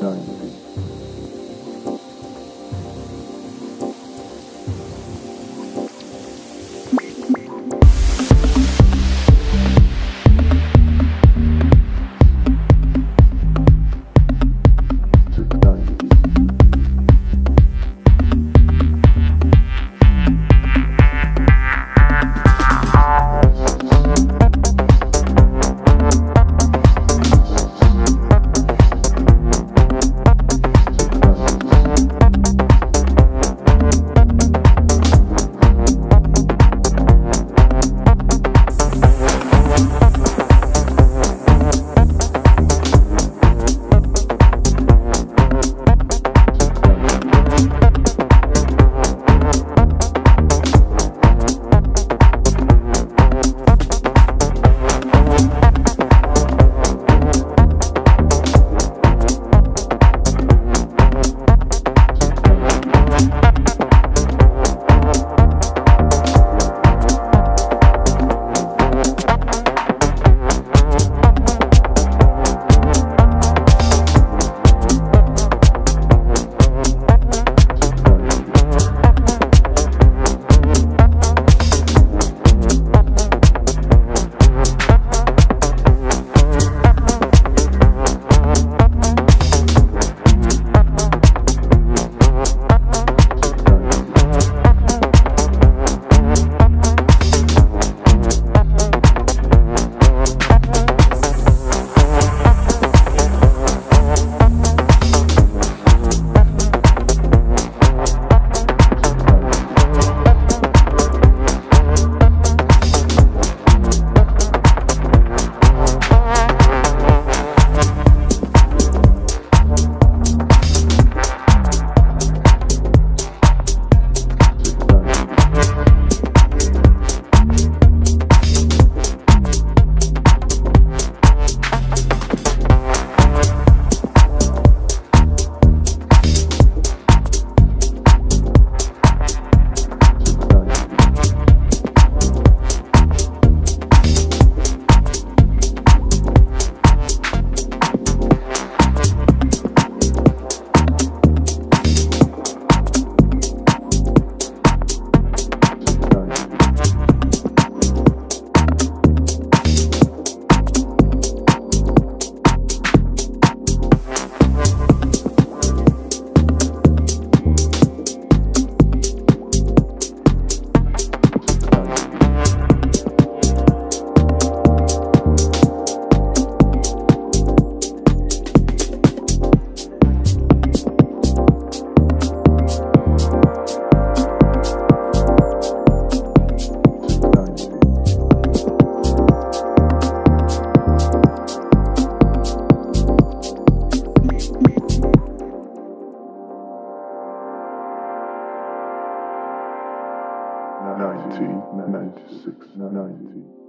Darn. Nineteen ninety-six. Nineteen.